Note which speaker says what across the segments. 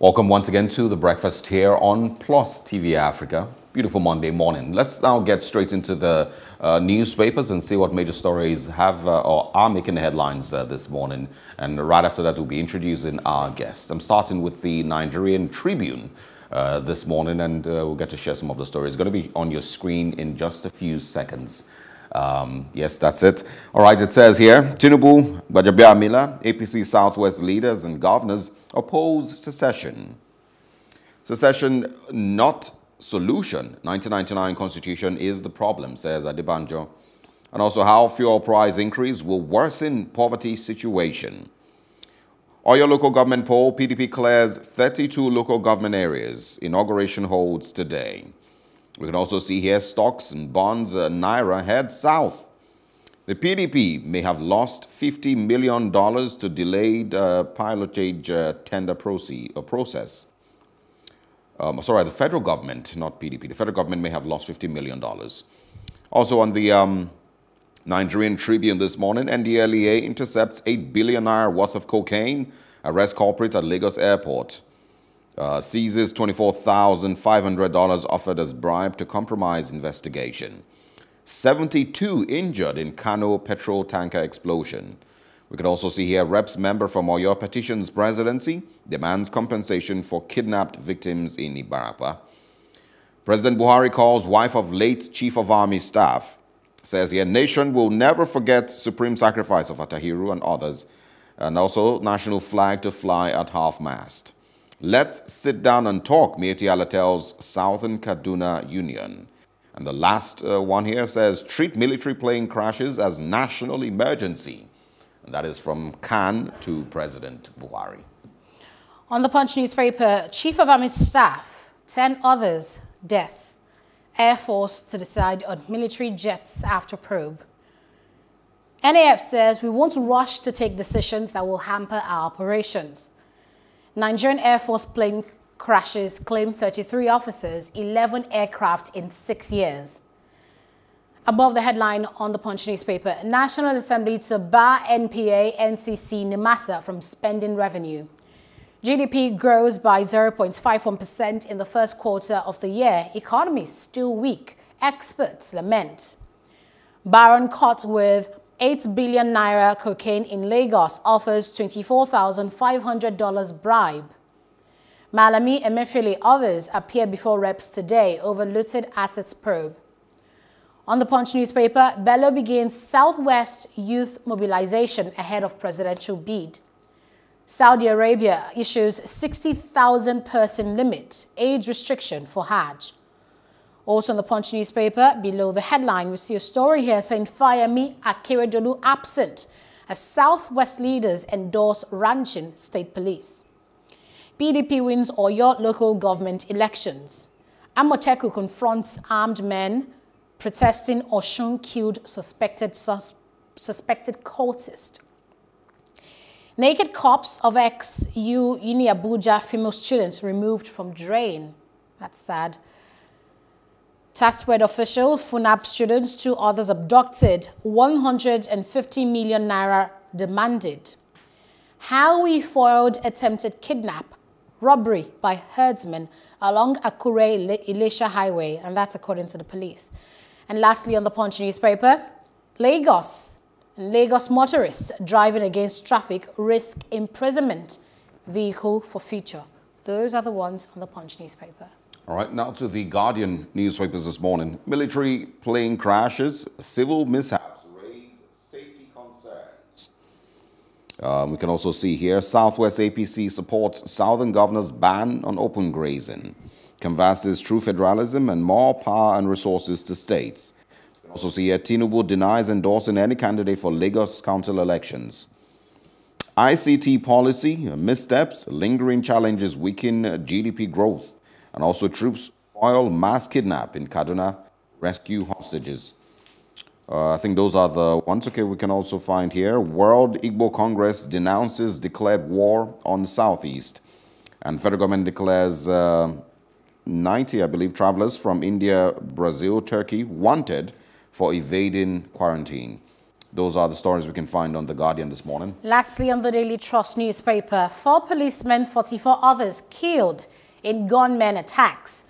Speaker 1: Welcome once again to the breakfast here on Plus TV Africa. Beautiful Monday morning. Let's now get straight into the uh, newspapers and see what major stories have uh, or are making the headlines uh, this morning. And right after that, we'll be introducing our guest. I'm starting with the Nigerian Tribune uh, this morning, and uh, we'll get to share some of the stories. It's going to be on your screen in just a few seconds. Um, yes, that's it. All right, it says here, Tinubu, Bajabia Gbajabiamila, APC Southwest leaders and governors oppose secession. Secession not solution. 1999 constitution is the problem, says Adebanjo. And also how fuel price increase will worsen poverty situation. Oyo local government poll, PDP clears 32 local government areas. Inauguration holds today. We can also see here stocks and bonds, uh, Naira head south. The PDP may have lost $50 million to delayed uh, pilotage uh, tender proceed, uh, process. Um, sorry, the federal government, not PDP. The federal government may have lost $50 million. Also on the um, Nigerian Tribune this morning, NDLEA intercepts 8 billion naira worth of cocaine, arrests culprit at Lagos airport uh, seizes $24,500 offered as bribe to compromise investigation. 72 injured in Kano petrol tanker explosion. We can also see here reps member from Oyo petitions presidency demands compensation for kidnapped victims in Ibarapa. President Buhari calls wife of late chief of army staff. Says here nation will never forget supreme sacrifice of Attahiru and others. And also national flag to fly at half-mast. Let's sit down and talk, Miyetti Allah tells Southern Kaduna Union. And the last uh, one here says, treat military plane crashes as national emergency. And that is from CAN to President Buhari.
Speaker 2: On the Punch newspaper, Chief of Army Staff, 10 others, death. Air Force to decide on military jets after probe. NAF says we won't rush to take decisions that will hamper our operations. Nigerian Air Force plane crashes claim 33 officers, 11 aircraft in six years. Above the headline on the Punch newspaper, National Assembly to bar NPA, NCC, NIMASA from spending revenue. GDP grows by 0.51% in the first quarter of the year. Economy still weak. Experts lament. Baron caught with 8 billion naira cocaine in Lagos offers $24,500 bribe. Malami, Emefiele, others appear before reps today over looted assets probe. On the Punch newspaper, Bello begins Southwest youth mobilization ahead of presidential bid. Saudi Arabia issues 60,000 person limit age restriction for Hajj. Also in the Punch newspaper, below the headline, we see a story here saying Fayemi Akeredolu absent as Southwest leaders endorse ranching state police. PDP wins Oyo local government elections. Amotekun confronts armed men protesting Oshun killed suspected, sus suspected cultist. Naked corpse of ex-U Uni Abuja female students removed from drain. That's sad. TASUED official, FUNAAB students, two others abducted, 150 million naira demanded. How we foiled attempted kidnap, robbery by herdsmen along Akure-Ilesha highway, and that's according to the police. And lastly, on the Punch newspaper, Lagos. Lagos motorists driving against traffic risk imprisonment. Vehicle for future. Those are the ones on the Punch newspaper.
Speaker 1: All right, now to the Guardian newspapers this morning. Military plane crashes, civil mishaps raise safety concerns. Um, we can also see here Southwest APC supports Southern governor's ban on open grazing, canvasses true federalism and more power and resources to states. We can also see here Tinubu denies endorsing any candidate for Lagos council elections. ICT policy, missteps, lingering challenges weaken GDP growth and also troops foil mass kidnap in Kaduna, rescue hostages. Uh, I think those are the ones. Okay, we can also find here. World Igbo Congress denounces declared war on Southeast. And federal government declares uh, 90, I believe, travelers from India, Brazil, Turkey wanted for evading quarantine. Those are the stories we can find on The Guardian this morning.
Speaker 2: Lastly, on the Daily Trust newspaper, four policemen, 44 others killed in gunmen attacks.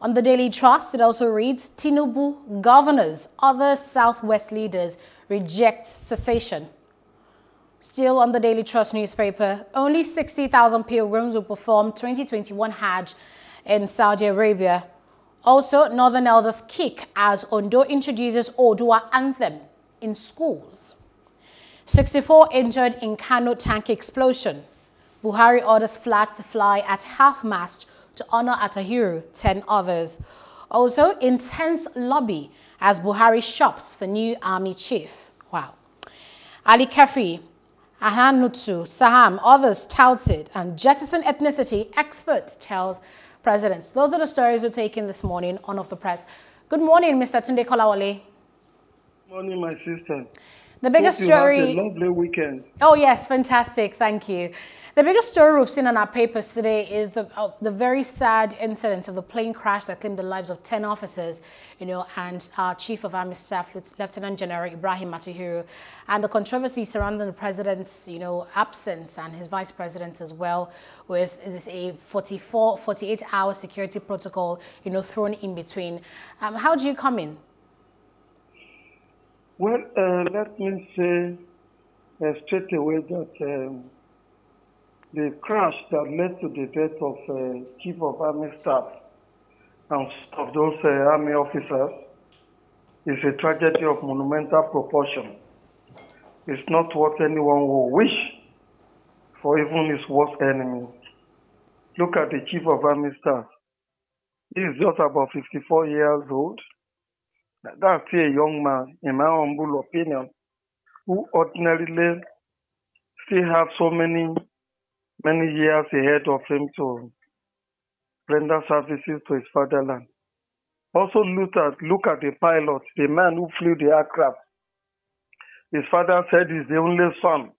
Speaker 2: On the Daily Trust, it also reads, Tinubu, governors, other Southwest leaders reject secession. Still on the Daily Trust newspaper, only 60,000 pilgrims will perform 2021 Hajj in Saudi Arabia. Also, Northern Elders kick as Ondo introduces Odua anthem in schools. 64 injured in Kano tank explosion. Buhari orders flag to fly at half-mast to honor Attahiru, 10 others. Also, intense lobby as Buhari shops for new army chief. Wow. Ali Kefi, Ahan Saham, others touted, and jettison ethnicity expert tells presidents. Those are the stories we're taking this morning on Off the Press. Good morning, Mr. Tunde Kolawole.
Speaker 3: Morning, my sister.
Speaker 2: The biggest story.
Speaker 3: Lovely weekend.
Speaker 2: Oh yes, fantastic. Thank you. The biggest story we've seen on our papers today is the uh, the very sad incident of the plane crash that claimed the lives of ten officers, you know, and our Chief of Army Staff, Lieutenant General Ibrahim Attahiru, and the controversy surrounding the president's, you know, absence and his vice president as well, with this a 44, 48 hour security protocol, you know, thrown in between. Um, how do you come in?
Speaker 3: Well, uh, let me say uh, straight away that um, the crash that led to the death of uh, Chief of Army Staff and of those uh, Army officers is a tragedy of monumental proportion. It's not what anyone will wish for even his worst enemy. Look at the Chief of Army Staff. He is just about 54 years old that's a young man, in my humble opinion, who ordinarily still have so many, many years ahead of him to render services to his fatherland. Also look at, look at the pilot, the man who flew the aircraft. His father said he's the only son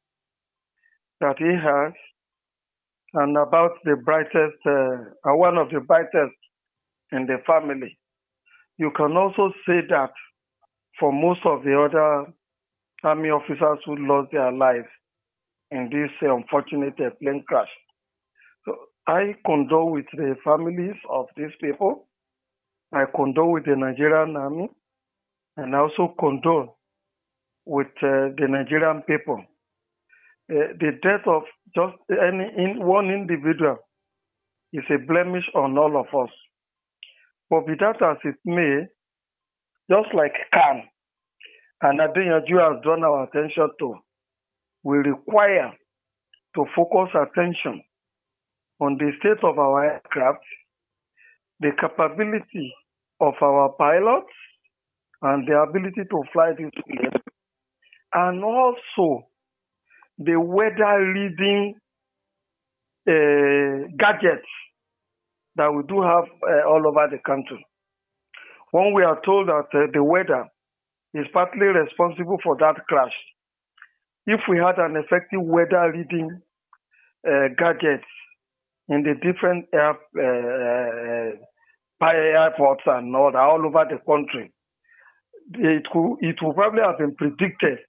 Speaker 3: that he has, and about the brightest, uh, one of the brightest in the family. You can also say that for most of the other army officers who lost their lives in this uh, unfortunate plane crash. So I condole with the families of these people. I condole with the Nigerian army, and I also condole with uh, the Nigerian people. Uh, the death of just any in one individual is a blemish on all of us. But be that as it may, just like CAN and Adeyanju has drawn our attention to, we require to focus attention on the state of our aircraft, the capability of our pilots, and the ability to fly this plane, and also the weather reading uh, gadgets that we do have uh, all over the country. When we are told that uh, the weather is partly responsible for that crash, if we had an effective weather reading uh, gadgets in the different air, uh, uh, airports and all, all over the country, it it would probably have been predicted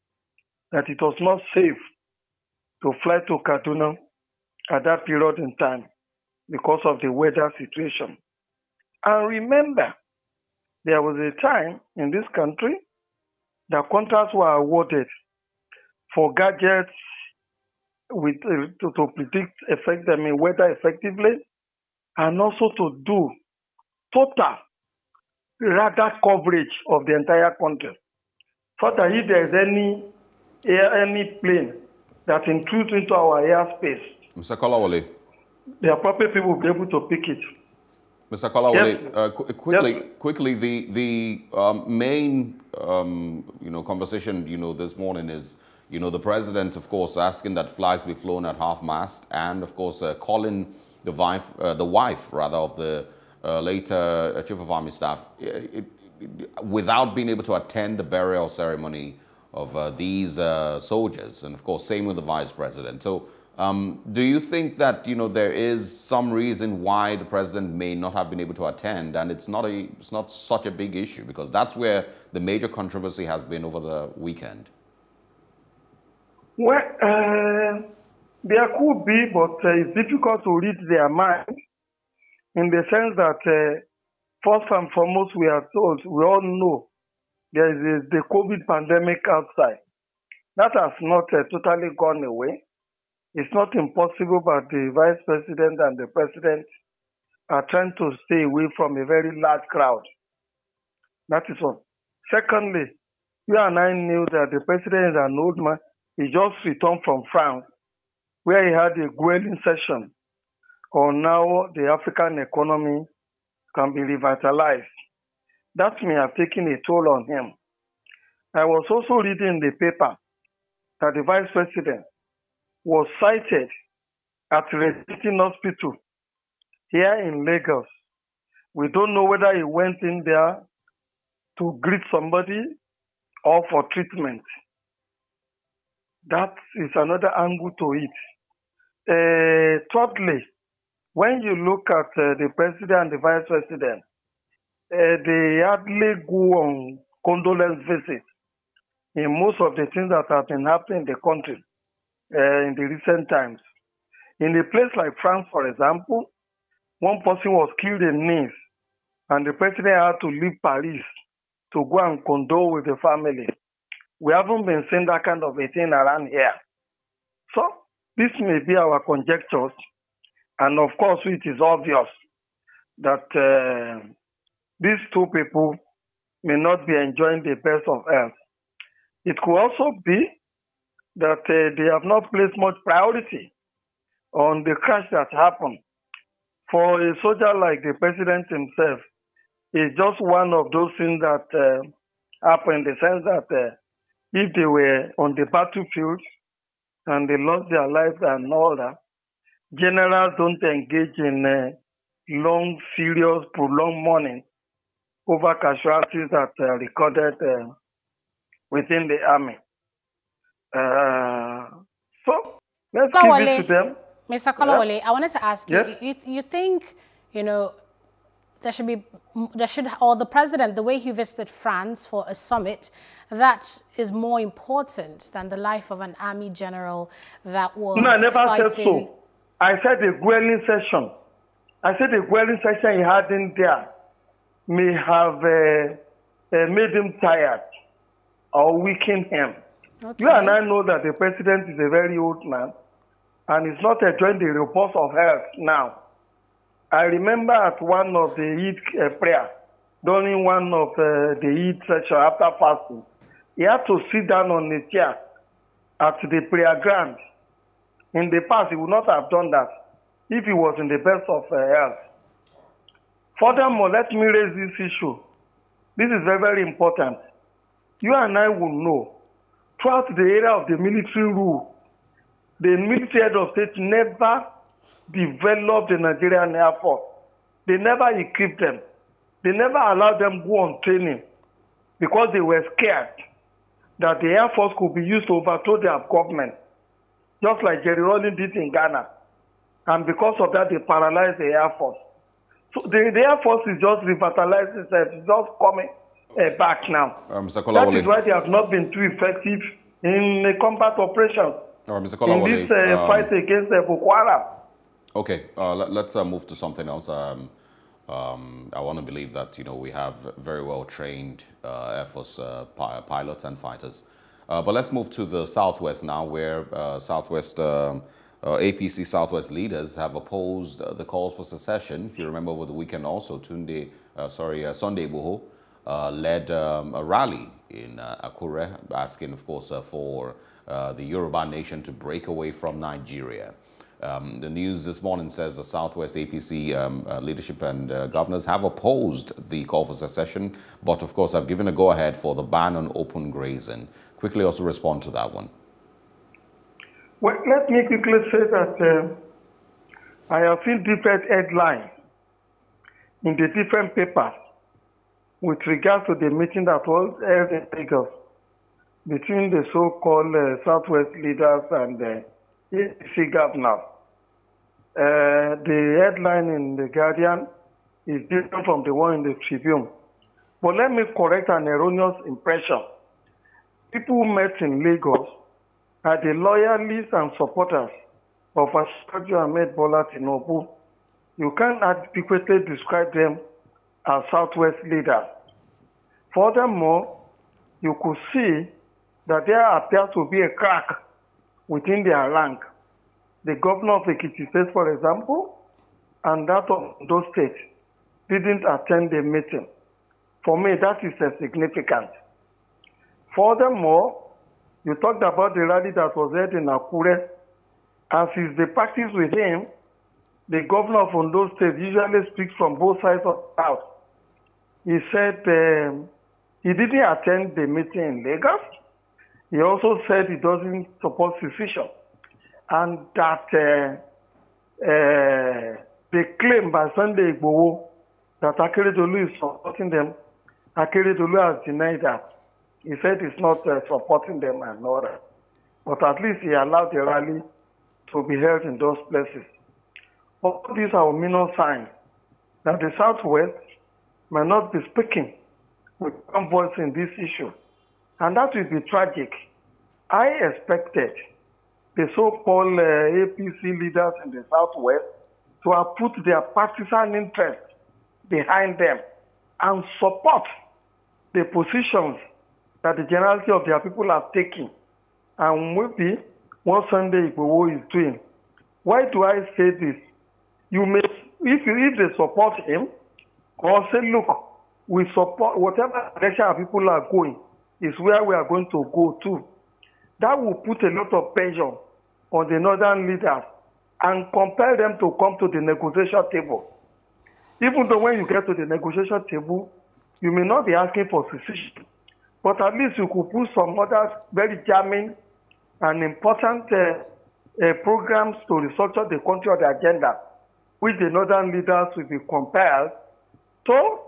Speaker 3: that it was not safe to fly to Kaduna at that period in time because of the weather situation. And remember, there was a time in this country that contracts were awarded for gadgets with uh, to, to, predict effect, I mean, weather effectively, and also to do total radar coverage of the entire country. So that if there is any air, any plane that intrudes into our airspace,
Speaker 1: Mr. Kolawole,
Speaker 3: the appropriate people will be able to pick it.
Speaker 1: Mr. Kolawole,
Speaker 3: yes.
Speaker 1: uh, qu quickly,
Speaker 3: yes.
Speaker 1: quickly, the the um, main um, you know conversation you know this morning is you know the president, of course, asking that flags be flown at half mast, and of course uh, calling the wife, uh, the wife rather of the uh, late uh, chief of army staff, it, it, without being able to attend the burial ceremony of uh, these soldiers, and of course, same with the vice president. So. Um, do you think that you know there is some reason why the president may not have been able to attend, and it's not a it's not such a big issue because that's where the major controversy has been over the weekend?
Speaker 3: Well, uh, there could be, but uh, it's difficult to read their mind in the sense that, uh, first and foremost, we are told, we all know there is the COVID pandemic outside. That has not uh, totally gone away. It's not impossible, but the vice president and the president are trying to stay away from a very large crowd. That is one. Secondly, you and I knew that the president is an old man. He just returned from France, where he had a grueling session on how the African economy can be revitalized. That may have taken a toll on him. I was also reading the paper that the vice president was cited at Reddington Hospital here in Lagos. We don't know whether he went in there to greet somebody or for treatment. That is another angle to it. Uh, thirdly, when you look at uh, the president and the vice president, uh, they hardly go on condolence visits in most of the things that have been happening in the country uh, in the recent times. In a place like France, for example, one person was killed in Nice, and the president had to leave Paris to go and condole with the family. We haven't been seeing that kind of a thing around here. So, this may be our conjectures, and of course, it is obvious that uh, these two people may not be enjoying the best of health. It could also be that uh, they have not placed much priority on the crash that happened. For a soldier like the president himself, it's just one of those things that uh, happen in the sense that uh, if they were on the battlefield and they lost their lives and all that, generals don't engage in uh, long, serious, prolonged mourning over casualties that are recorded uh, within the army. Uh, so let's
Speaker 2: Kolawole,
Speaker 3: give it to them.
Speaker 2: Mr. Kolawole, I wanted to ask
Speaker 3: Yes.
Speaker 2: you, you, you think, you know, there should be, there should, or the president, the way he visited France for a summit, that is more important than the life of an army general that was
Speaker 3: No, I never
Speaker 2: fighting.
Speaker 3: said so. I said the grueling session. I said the grueling session he had in there may have uh, uh, made him tired or weakened him.
Speaker 2: Okay.
Speaker 3: You and I know that the president is a very old man and is not enjoying the repose of health now. I remember at one of the Eid uh, prayer, during one of uh, the Eid session after fasting, he had to sit down on a chair at the prayer ground. In the past, he would not have done that if he was in the best of uh, health. Furthermore, let me raise this issue. This is very, very important. You and I will know throughout the era of the military rule, the military head of state never developed the Nigerian Air Force. They never equipped them. They never allowed them go on training because they were scared that the Air Force could be used to overthrow their government, just like Jerry Rawlings did in Ghana. And because of that, they paralyzed the Air Force. So the, the Air Force is just revitalizing itself, it's just coming uh, back now.
Speaker 1: Uh, Mr.
Speaker 3: That is why they have not been too effective in the combat operations
Speaker 1: All right, Mr.
Speaker 3: in this uh,
Speaker 1: um,
Speaker 3: fight against the Boko Haram.
Speaker 1: Okay, uh, let, us uh, move to something else. Um, um, I want to believe that you know we have very well trained uh, Air Force uh, pi pilots and fighters. Uh, but let's move to the Southwest now, where uh, Southwest um, uh, APC Southwest leaders have opposed uh, the calls for secession. If you remember, over the weekend also, Tunde, uh, sorry, uh, Sunday Igboho uh, led um, a rally in uh, Akure, asking, of course, uh, for uh, the Yoruba nation to break away from Nigeria. Um, the news this morning says the Southwest APC um, uh, leadership and uh, governors have opposed the call for secession, but of course have given a go-ahead for the ban on open grazing. Quickly also respond to that one.
Speaker 3: Well, let me quickly say that uh, I have seen different headlines in the different papers with regards to the meeting that was held in Lagos between the so-called uh, Southwest leaders and the APC. Uh, the headline in The Guardian is different from the one in the Tribune. But let me correct an erroneous impression. People met in Lagos are the loyalists and supporters of Asiwaju Ahmed Bola Tinubu. You can't adequately describe them as Southwest leaders. Furthermore, you could see that there appears to be a crack within their rank. The governor of Ekiti State, for example, and that of those states didn't attend the meeting. For me, that is significant. Furthermore, you talked about the rally that was held in Akure. As is the practice with him, the governor of Ondo State usually speaks from both sides of the house. He said um, he didn't attend the meeting in Lagos. He also said he doesn't support secession and that uh, uh, the claim by Sunday Igboho that Akeredolu is supporting them, Akeredolu has denied that. He said he's not uh, supporting them and all that. But at least he allowed the rally to be held in those places. All these are minor signs that the Southwest might not be speaking with one voice in this issue. And that will be tragic. I expected the so-called uh, APC leaders in the Southwest to have put their partisan interest behind them and support the positions that the generality of their people are taking. And maybe one Sunday Igboho is doing. Why do I say this? You may, if, if they support him, or say, look, we support whatever direction our people are going is where we are going to go to. That will put a lot of pressure on the northern leaders and compel them to come to the negotiation table. Even though when you get to the negotiation table, you may not be asking for secession, but at least you could put some other very jamming and important uh, uh, programs to restructure the country or the agenda, which the northern leaders will be compelled to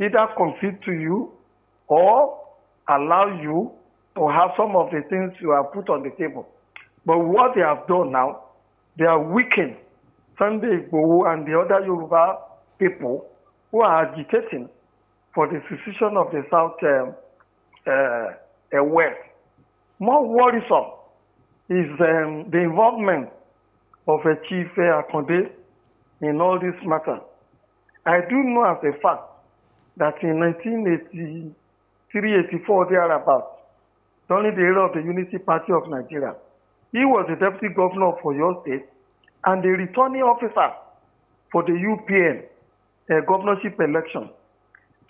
Speaker 3: either concede to you or allow you to have some of the things you have put on the table. But what they have done now, they are weakening Sunday Igboho and the other Yoruba people who are agitating for the secession of the South um, uh, uh, West. More worrisome is um, the involvement of a Chief uh, Akande in all this matter. I do know as a fact that in 1983, 84, thereabouts, during the era of the Unity Party of Nigeria, he was the deputy governor for Oyo state and the returning officer for the UPN uh, governorship election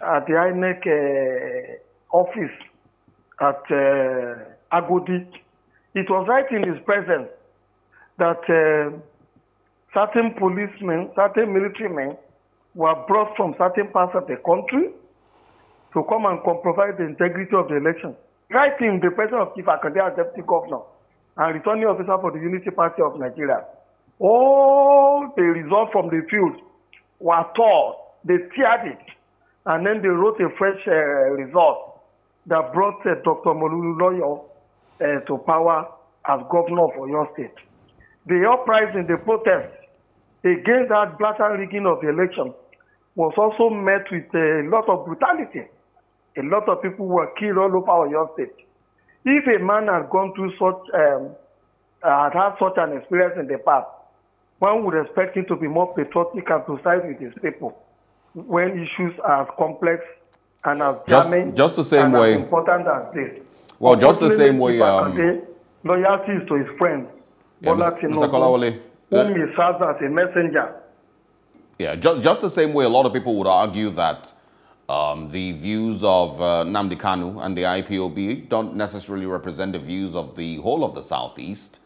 Speaker 3: at the INEC uh, office at uh, Agodi. It was right in his presence that uh, certain policemen, certain military men were brought from certain parts of the country to come and compromise the integrity of the election. Right in the presence of Chief Akande as deputy governor and returning officer for the Unity Party of Nigeria. All the results from the field were torn. They teared it. And then they wrote a fresh uh, result that brought uh, Dr. Omololu Olunloyo uh, to power as governor for Oyo state. The uprising, the protest against that blatant rigging of the election was also met with a lot of brutality. A lot of people were killed all over your state. If a man had gone through such, um, had had such an experience in the past, one would expect him to be more patriotic and side with his people when issues are complex and as
Speaker 1: Just-
Speaker 3: germane
Speaker 1: just the same
Speaker 3: and
Speaker 1: way-
Speaker 3: as important as this.
Speaker 1: Well, just the same way, um,
Speaker 3: loyalty is to his friend,
Speaker 1: Yeah, Mr. Mr. Kolawole,
Speaker 3: whom he serves as a messenger.
Speaker 1: Yeah, just, just the same way a lot of people would argue that um, the views of uh, Nnamdi Kanu and the IPOB don't necessarily represent the views of the whole of the Southeast.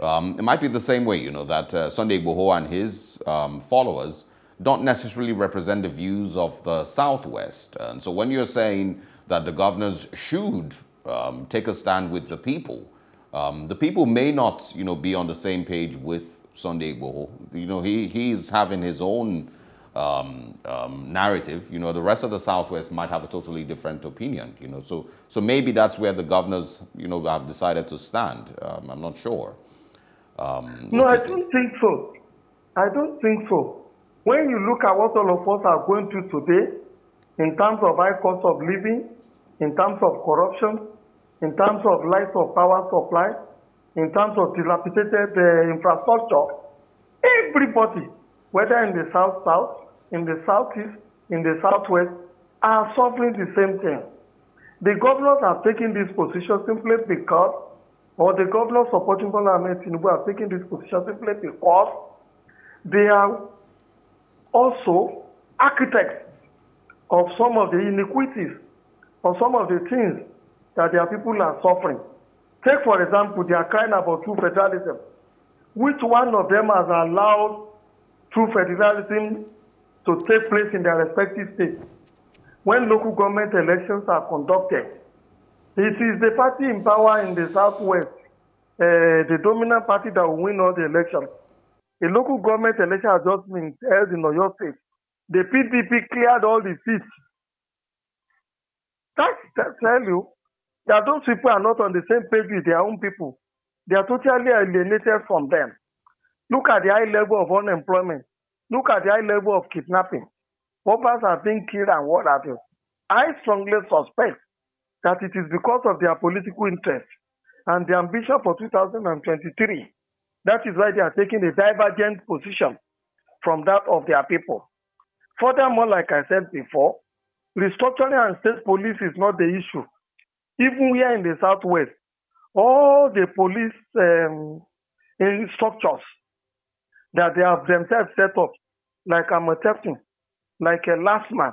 Speaker 1: Um, it might be the same way, you know, that uh, Sunday Igboho and his um, followers don't necessarily represent the views of the Southwest. And so when you're saying that the governors should um, take a stand with the people, um, the people may not, you know, be on the same page with Sunday Igboho. You know, he, he's having his own um, um, narrative. You know, the rest of the Southwest might have a totally different opinion. You know, so so maybe that's where the governors, you know, have decided to stand. Um, I'm not sure. Um,
Speaker 3: No, I
Speaker 1: think?
Speaker 3: don't think so. I don't think so. When you look at what all of us are going through today, in terms of high cost of living, in terms of corruption, in terms of light of power supply, in terms of dilapidated uh, infrastructure, everybody, whether in the south south, in the southeast, in the southwest, are suffering the same thing. The governors are taking this position simply because, or the governors supporting Bola Ahmed Tinubu are taking this position simply because they are also architects of some of the iniquities, of some of the things that their people are suffering. Take, for example, they are crying about true federalism. Which one of them has allowed true federalism to take place in their respective states? when local government elections are conducted, it is the party in power in the southwest, uh, the dominant party that will win all the elections. A local government election has just been held in Oyo State. The PDP cleared all the seats. That's that tell you that those people are not on the same page with their own people. They are totally alienated from them. Look at the high level of unemployment. Look at the high level of kidnapping. Robbers are being killed and what have you. I strongly suspect that it is because of their political interest and the ambition for 2023. That is why they are taking a divergent position from that of their people. Furthermore, like I said before, restructuring and state police is not the issue. Even here in the southwest, all the police um, structures that they have themselves set up, like Amotekun, like a last man,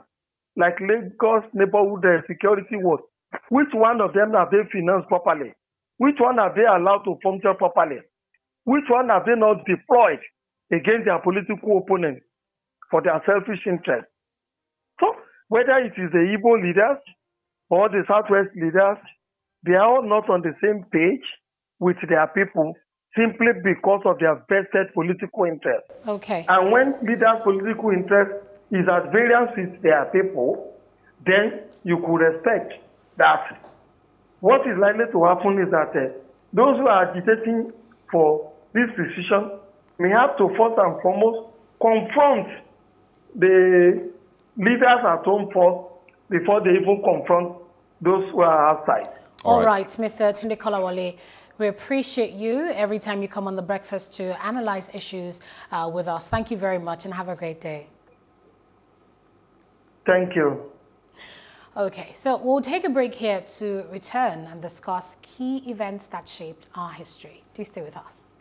Speaker 3: like Lagos neighborhood uh, security was. Which one of them have they financed properly? Which one have they allowed to function properly? Which one have they not deployed against their political opponents for their selfish interests? So, whether it is the Igbo leaders or the Southwest leaders, they are all not on the same page with their people simply because of their vested political interests.
Speaker 2: Okay.
Speaker 3: And when leaders' political interests is at variance with their people, then you could expect that what is likely to happen is that uh, those who are agitating for this decision may have to first and foremost confront the leaders at home first before they even confront those who are outside.
Speaker 2: All, All right. right, Mr. Tunde Kolawole. We appreciate you every time you come on the breakfast to analyze issues uh, with us. Thank you very much and have a great day.
Speaker 3: Thank you.
Speaker 2: Okay, so we'll take a break here to return and discuss key events that shaped our history. Do stay with us.